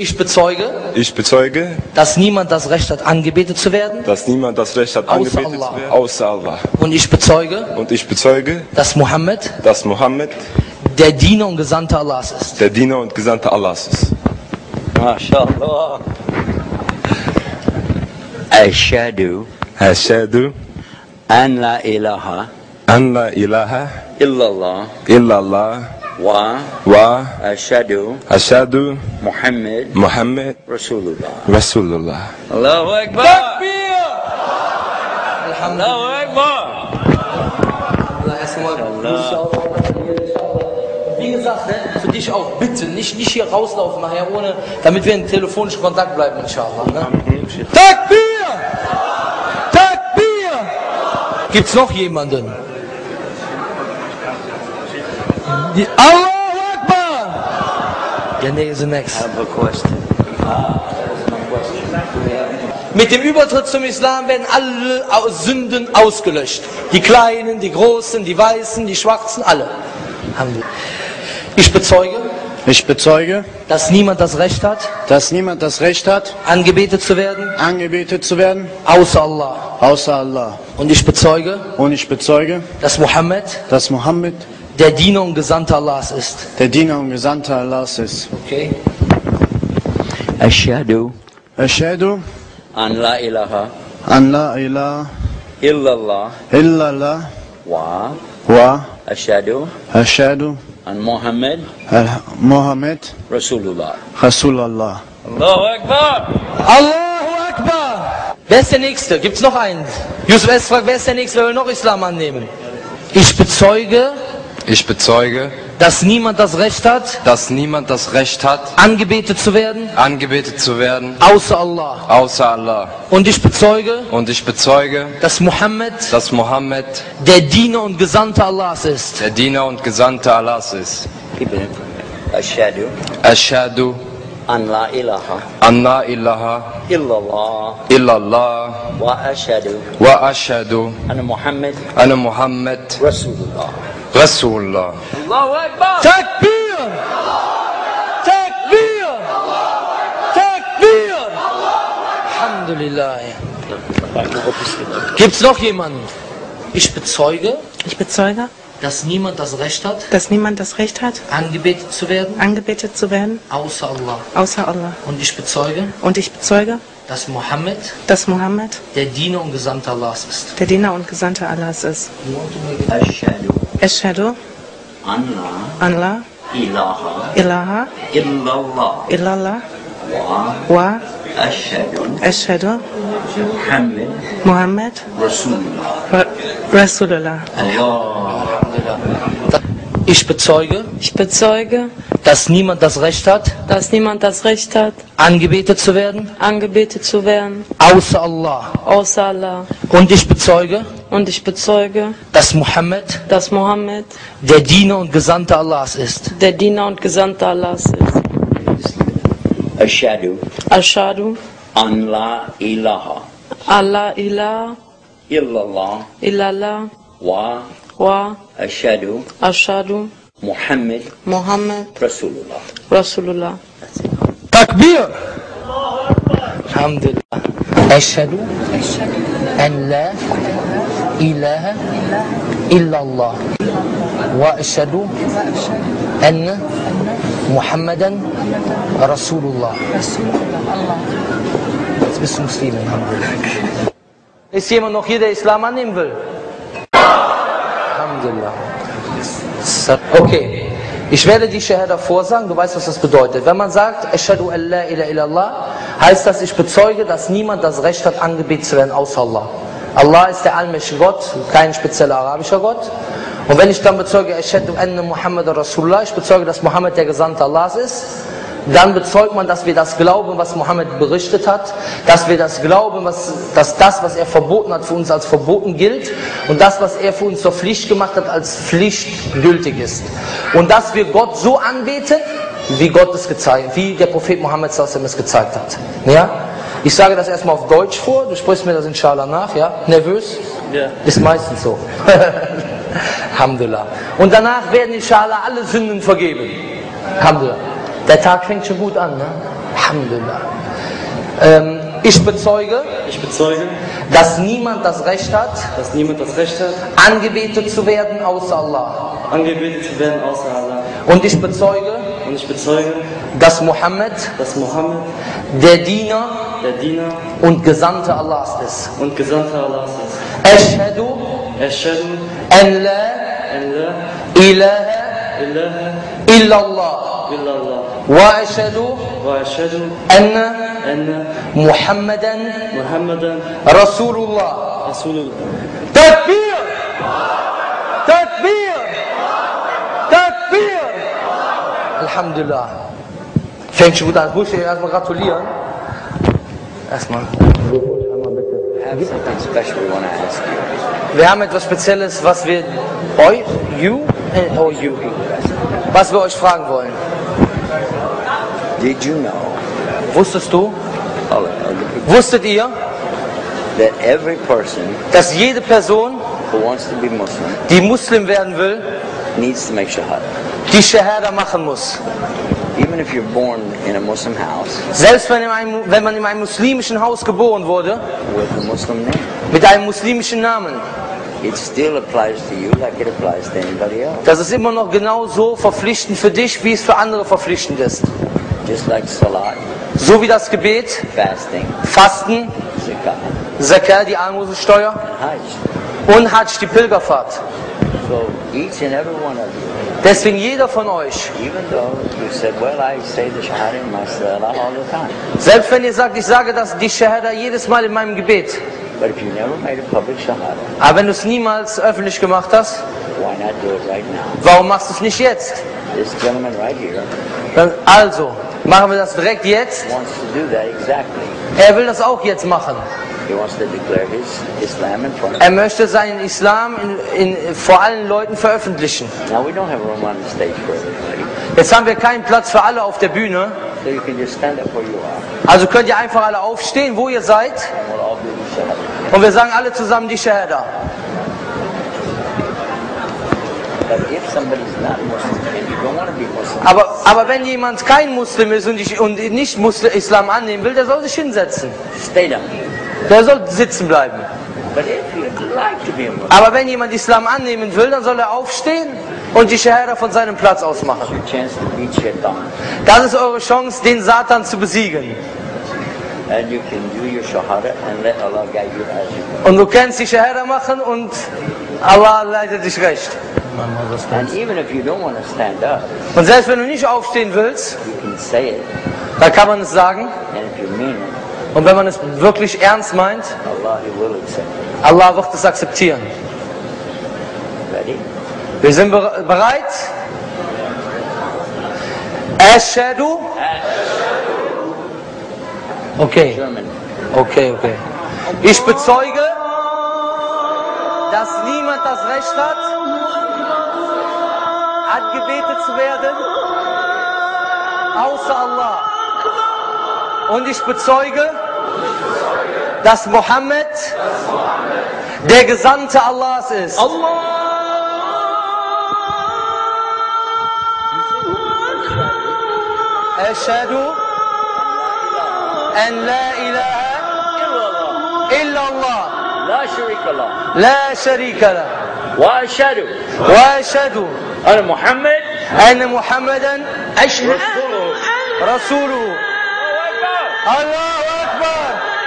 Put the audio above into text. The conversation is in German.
Ich bezeuge, Ich bezeuge, dass niemand das Recht hat, angebetet zu werden. dass niemand das Recht hat, Außer angebetet Allah. zu werden, außer Allah. Und ich bezeuge, Und ich bezeuge, dass Mohammed dass Mohammed der Diener und Gesandte Allahs ist. der Diener und Gesandte Allahs ist. MashaAllah. Ashadu Ashhadu an la ilaha an la ilaha illallah illallah wa wa ashadu ashhadu Muhammad Muhammad Rasulullah. Rasulullah. Allahu Akbar. Allahu Akbar. Wie gesagt, ne, für dich auch bitte nicht, nicht hier rauslaufen nachher ohne, damit wir in telefonischen Kontakt bleiben, inshallah. Ne? Takbir! Takbir! Gibt's noch jemanden? Allahu Akbar! Ja, nee, the next. I have a question. Mit dem Übertritt zum Islam werden alle Sünden ausgelöscht. Die Kleinen, die Großen, die Weißen, die Schwarzen, alle. Ich bezeuge, Ich bezeuge, dass niemand das Recht hat, dass niemand das Recht hat, angebetet zu werden, angebetet zu werden, außer Allah. außer Allah. Und ich bezeuge, Und ich bezeuge, dass Mohammed dass Mohammed der Diener und Gesandte Allahs ist. der Diener und Gesandte Allahs ist. Okay? Ashadu Ashhadu an la ilaha an la ilaha illallah illallah wa wa ashadu ashhadu an Muhammad an Muhammad Rasulullah. Rasulallah. Allahu Akbar. Allahu Akbar! Wer ist der Nächste? Gibt's noch einen? Yusuf S. fragt, wer ist der Nächste? Wer will noch Islam annehmen? Ich bezeuge, Ich bezeuge, dass niemand das Recht hat, dass niemand das Recht hat, angebetet zu werden, angebetet zu werden, außer Allah. außer Allah. Und ich bezeuge, Und ich bezeuge, dass Mohammed dass Mohammed der Diener und Gesandte Allahs ist. der Diener und Gesandte Allahs ist. Ibn Ashadu Ashhadu an la ilaha an la ilaha illallah illallah wa ashadu wa ashhadu an Muhammad Rasulullah. Rasulullah. Allahu Akbar. Takbir! Takbir! Takbir! Alhamdulillah. Gibt's noch jemanden? Ich bezeuge, Ich bezeuge, dass niemand das Recht hat, dass niemand das Recht hat, angebetet zu werden, angebetet zu werden, außer Allah. außer Allah. Und ich bezeuge, Und ich bezeuge, dass Mohammed dass Mohammed der Diener und Gesandte Allahs ist. der Diener und Gesandte Allahs ist. Ashhadu an la an la ilaha ilaha illallah illallah wa wa ashadu ashhadu Muhammad Muhammad Rasulullah. Ra- Rasulullah. Ich bezeuge, Ich bezeuge, dass niemand das Recht hat, dass niemand das Recht hat, angebetet zu werden, angebetet zu werden, außer Allah. außer Allah. Und ich bezeuge, Und ich bezeuge, dass Mohammed dass Mohammed der Diener und Gesandte Allahs ist. der Diener und Gesandte Allahs ist. Ashadu Ashadu an la ilaha Allah ilaha illallah illallah wa wa ashadu ashadu Muhammad Muhammad Rasulullah. Rasulullah. Takbir! Alhamdulillah. Eşhedü en la ilahe illallah ve eşhedü enne Muhammeden Resulullah. Jetzt bist du Muslim. Ist jemand noch hier, der Islam annehmen will? Alhamdulillah. Okay. Ich werde die Shahada vorsagen, du weißt, was das bedeutet. Wenn man sagt, Ashadu an la ilaha illallah, heißt das, ich bezeuge, dass niemand das Recht hat, angebetet zu werden, außer Allah. Allah ist der allmächtige Gott, kein spezieller arabischer Gott. Und wenn ich dann bezeuge, Ashadu anna Muhammad Rasulullah, ich bezeuge, dass Muhammad der Gesandte Allahs ist, dann bezeugt man, dass wir das glauben, was Mohammed berichtet hat, dass wir das glauben, was, dass das, was er verboten hat, für uns als verboten gilt und das, was er für uns zur Pflicht gemacht hat, als Pflicht gültig ist. Und dass wir Gott so anbeten, wie Gott es gezeigt, wie der Prophet Mohammed es gezeigt hat. Ja? Ich sage das erstmal auf Deutsch vor, du sprichst mir das inshallah nach, ja? Nervös? Ja. Ist meistens so. Alhamdulillah. Und danach werden inshallah alle Sünden vergeben. Alhamdulillah. Der Tag fängt schon gut an, ne? Alhamdulillah. Ähm, ich bezeuge, Ich bezeuge, dass niemand das Recht hat, dass niemand das Recht hat, angebetet zu werden außer Allah. angebetet zu werden außer Allah. Und ich bezeuge, Und ich bezeuge, dass Mohammed dass Mohammed der Diener der Diener und Gesandte Allahs ist. und Gesandter Allahs ist. Ashhadu Ashhadu an la an la ilaha ilaha illallah illallah wa ashhadu wa ashhadu anna anna Muhammadan Muhammadan Rasulullah. Rasulullah. Takbir! Alhamdulillah. Fängt schon gut an. Muss ich dir erstmal gratulieren. Erstmal. Wir haben etwas Spezielles, was wir euch, you, oh, you, was wir euch fragen wollen. Did you know Wusstest du, oh, wusstet ihr, that every person dass jede Person, who wants to be Muslim die Muslim werden will, needs to make shahada? Die Shahada machen muss? Even if you're born in a Muslim house Selbst wenn, in einem, wenn man in einem muslimischen Haus geboren wurde, with a Muslim name, mit einem muslimischen Namen, it still applies to you like it applies to anybody else. das ist immer noch genauso verpflichtend für dich, wie es für andere verpflichtend ist. Just like salat, So wie das Gebet, fasting, Fasten, zakat, Zakat, die Almosensteuer and hajj. und Hajj, die Pilgerfahrt. Deswegen jeder von euch, selbst wenn ihr sagt, ich sage das, die Shahada jedes Mal in meinem Gebet, aber wenn du es niemals öffentlich gemacht hast, warum machst du es nicht jetzt? Also, machen wir das direkt jetzt. Er will das auch jetzt machen. Er möchte seinen Islam in, in, vor allen Leuten veröffentlichen. Now we don't have room on the stage for everybody, Jetzt haben wir keinen Platz für alle auf der Bühne. Also könnt ihr einfach alle aufstehen, wo ihr seid. Und wir sagen alle zusammen die Shahada. Aber, aber wenn jemand kein Muslim ist und, ich, und nicht Muslim, Islam annehmen will, der soll sich hinsetzen. stay down. Der soll sitzen bleiben. Aber wenn jemand Islam annehmen will, dann soll er aufstehen und die Shahada von seinem Platz aus machen. your chance to beat shaitan, Das ist eure Chance, den Satan zu besiegen. Und du kannst die Shahada machen und Allah leitet dich recht. Und selbst wenn du nicht aufstehen willst, dann kann man es sagen. and if you mean it, Und wenn man es wirklich ernst meint, Allah wird es akzeptieren. Wir sind bere- bereit? Ashadu? Okay, okay, okay. Ich bezeuge, dass niemand das Recht hat, angebetet zu werden, außer Allah. Und ich bezeuge, dass Mohammed der Gesandte Allahs ist. أشهد أن لا إله إلا الله لا شريك له لا شريك له وأشهد وأشهد أن محمد أن محمدا رسوله رسوله الله أكبر.